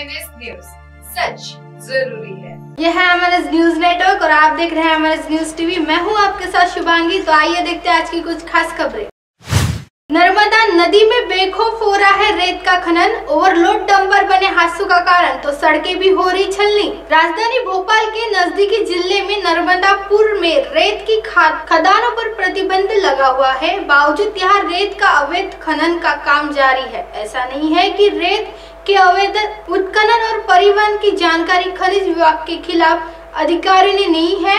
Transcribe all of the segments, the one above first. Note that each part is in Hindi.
सच ज़रूरी है। ये है एमएनएस न्यूज़ नेटवर्क और आप देख रहे हैं एमएनएस न्यूज़ टीवी मैं हूँ आपके साथ शुभांगी तो आइए देखते हैं आज की कुछ खास खबरें। नर्मदा नदी में बेखौफ हो रहा है रेत का खनन। ओवरलोड डंपर बने हादसों का कारण तो सड़कें भी हो रही छलनी। राजधानी भोपाल के नजदीकी ज़िले में नर्मदापुर में रेत की खदानों पर प्रतिबंध लगा हुआ है। बावजूद यहाँ रेत का अवैध खनन का काम जारी है। ऐसा नहीं है कि रेत के अवैध उत्खनन और परिवहन की जानकारी खनिज विभाग के खिलाफ अधिकारी ने नहीं है।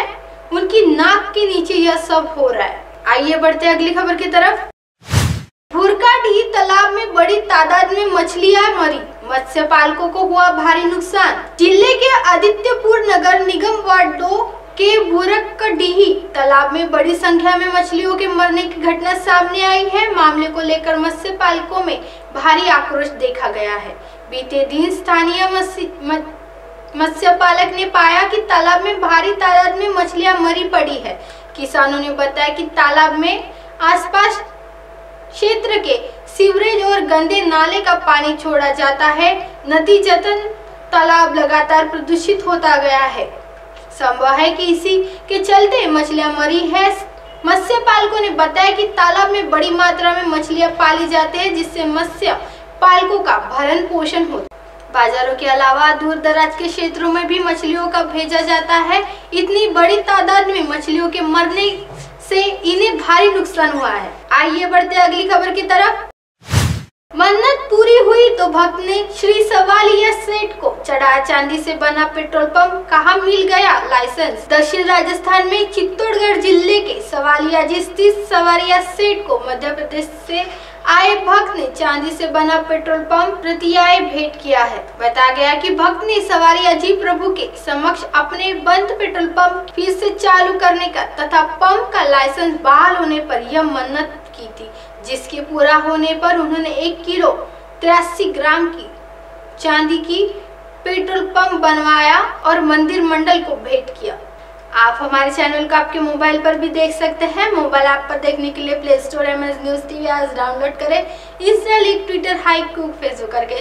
उनकी नाक के नीचे यह सब हो रहा है। आइए बढ़ते अगली खबर की तरफ़। भुरकाडी तालाब में बड़ी तादाद में मछलियाँ मरी। मत्स्य पालकों को हुआ भारी नुकसान। ज़िले के आदित्यपुर नगर निगम वार्ड दो के बुरकडीही तालाब में बड़ी संख्या में मछलियों के मरने की घटना सामने आई है। मामले को लेकर मत्स्य पालकों में भारी आक्रोश देखा गया है। बीते दिन स्थानीय मत्स्य पालक ने पाया कि तालाब में भारी तादाद में मछलियाँ मरी पड़ी है। किसानों ने बताया कि तालाब में आसपास क्षेत्र के सीवरेज और गंदे नाले का पानी छोड़ा जाता है। नतीजतन तालाब लगातार प्रदूषित होता गया है। संभव है कि इसी के चलते मछलियाँ मरी है। मत्स्य पालकों ने बताया कि तालाब में बड़ी मात्रा में मछलियाँ पाली जाती है, जिससे मत्स्य पालकों का भरण पोषण होता बाजारों के अलावा दूर दराज के क्षेत्रों में भी मछलियों का भेजा जाता है। इतनी बड़ी तादाद में मछलियों के मरने से इन्हें भारी नुकसान हुआ है। आइए बढ़ते अगली खबर की तरफ़। मन्नत पूरी हुई तो भक्त ने श्री सवालिया सेठ को चढ़ाया चांदी से बना पेट्रोल पंप, कहा मिल गया लाइसेंस? दक्षिण राजस्थान में चित्तौड़गढ़ ज़िले के सवालिया जी स्थित सवालिया सेठ को मध्य प्रदेश से आए भक्त ने चांदी से बना पेट्रोल पंप प्रतियाय भेंट किया है। बताया गया कि भक्त ने सवारी जी प्रभु के समक्ष अपने बंद पेट्रोल पंप फिर से चालू करने का तथा पंप का लाइसेंस बहाल होने पर यह मन्नत की थी। जिसके पूरा होने पर उन्होंने एक किलो तिरासी ग्राम की चांदी की पेट्रोल पंप बनवाया और मंदिर मंडल को भेंट किया। आप हमारे चैनल को आपके मोबाइल पर भी देख सकते हैं। मोबाइल ऐप पर देखने के लिए play store M S news TV आज डाउनलोड करें। इंस्टा ट्विटर, हाइक, फेसबुक करके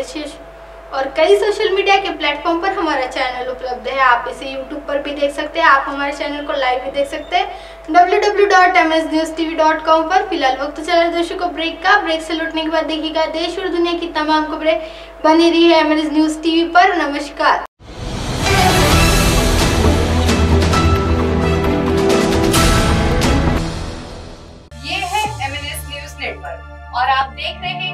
और कई सोशल मीडिया के प्लेटफॉर्म पर हमारा चैनल उपलब्ध है। आप इसे यूट्यूब पर भी देख सकते हैं। आप हमारे चैनल को लाइव भी देख सकते हैं। www.msnewstv.com पर फ़िलहाल वक्त चला दर्शकों ब्रेक का ब्रेक से लौटने के बाद देखिएगा देश और दुनिया की तमाम खबरें। बनी रही है एमएनएस न्यूज़ टीवी पर। नमस्कार। एमएनएस न्यूज़ और आप देख रहे हैं